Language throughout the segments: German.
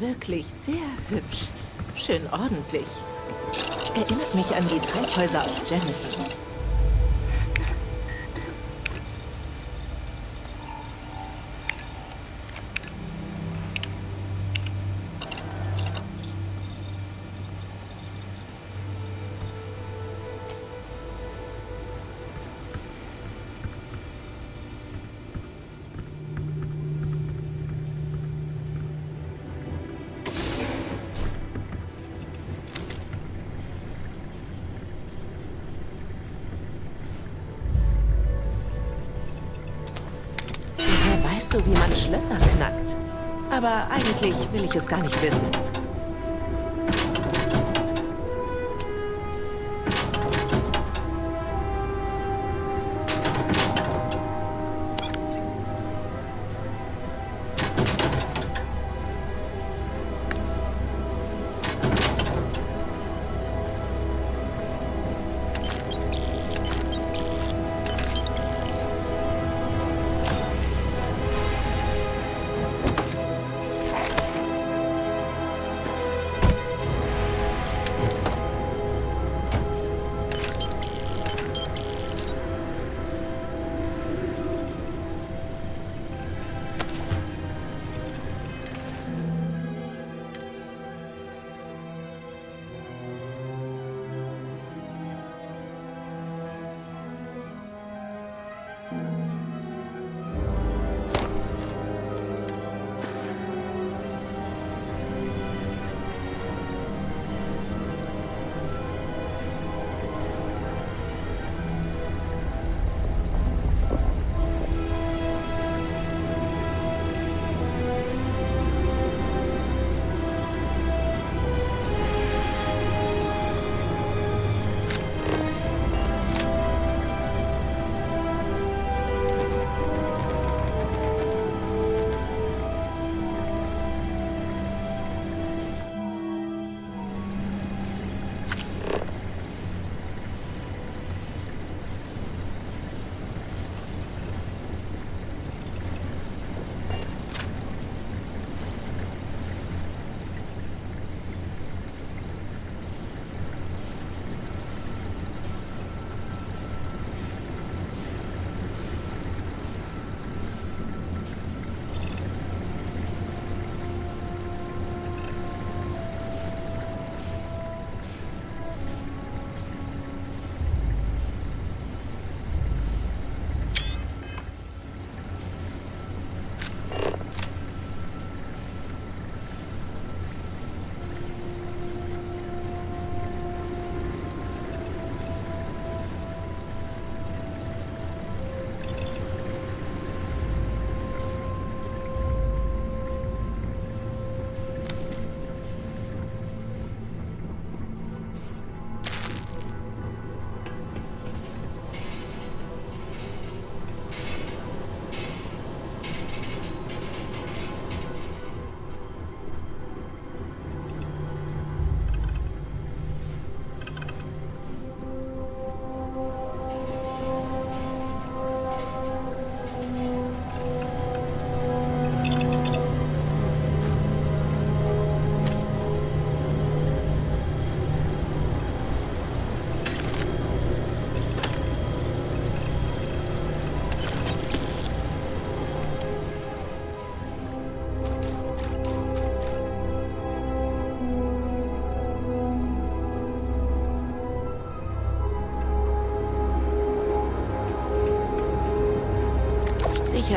Wirklich sehr hübsch. Schön ordentlich. Erinnert mich an die Treibhäuser auf Jemison. Weißt du, wie man Schlösser knackt? Aber eigentlich will ich es gar nicht wissen.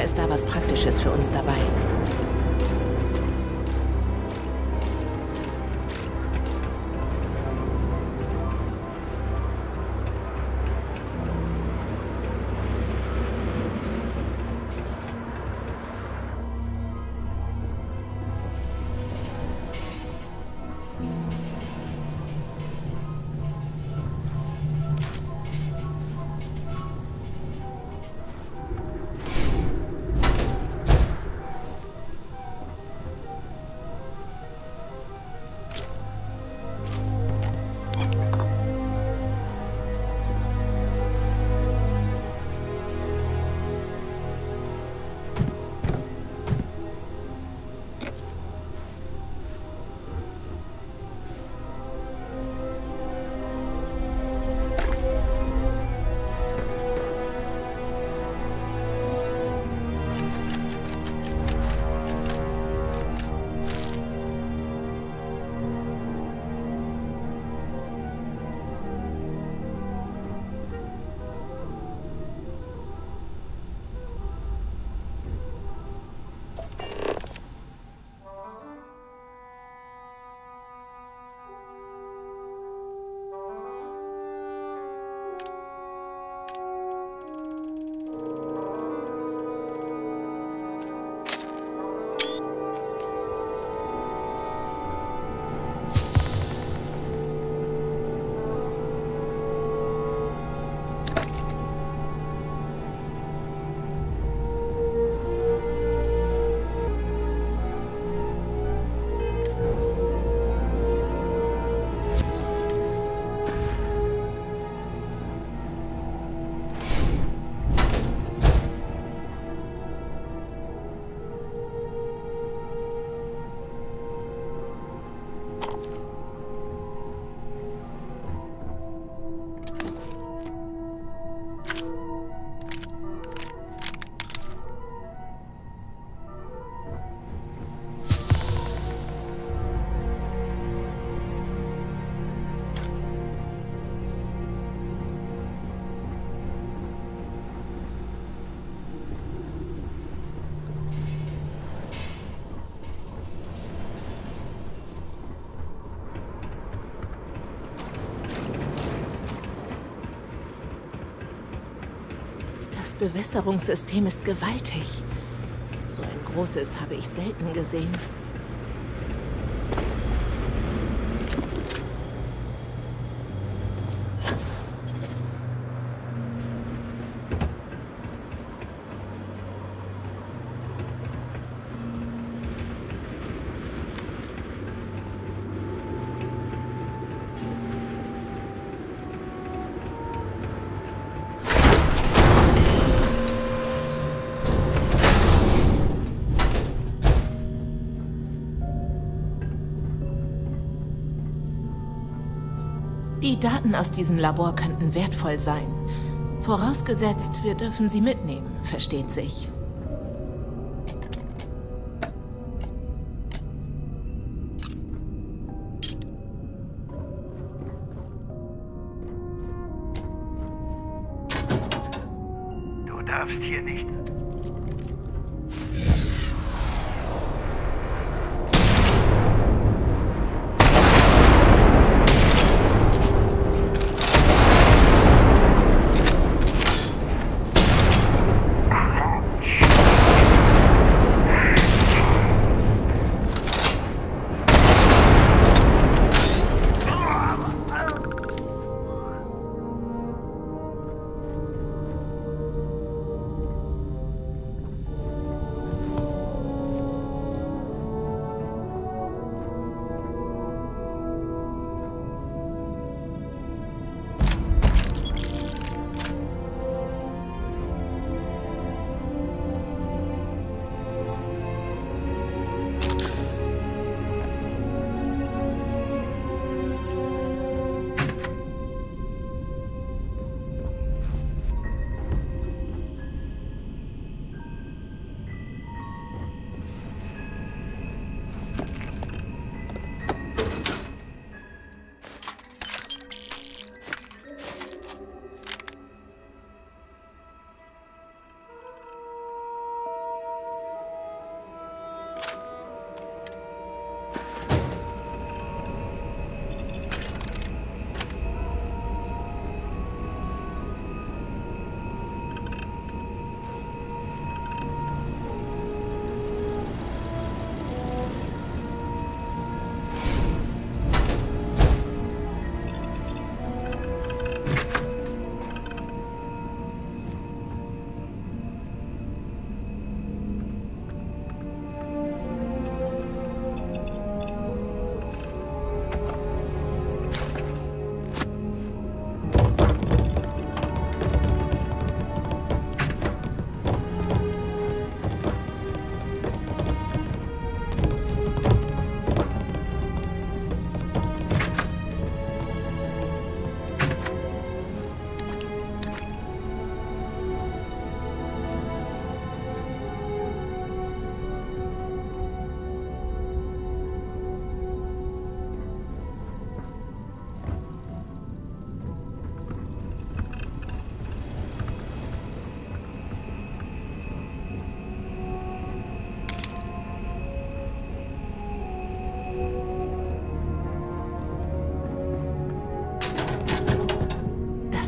Ist da was Praktisches für uns dabei. Bewässerungssystem ist gewaltig. So ein großes habe ich selten gesehen. Die Daten aus diesem Labor könnten wertvoll sein. Vorausgesetzt, wir dürfen sie mitnehmen, versteht sich.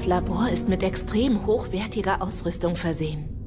Labor ist mit extrem hochwertiger Ausrüstung versehen.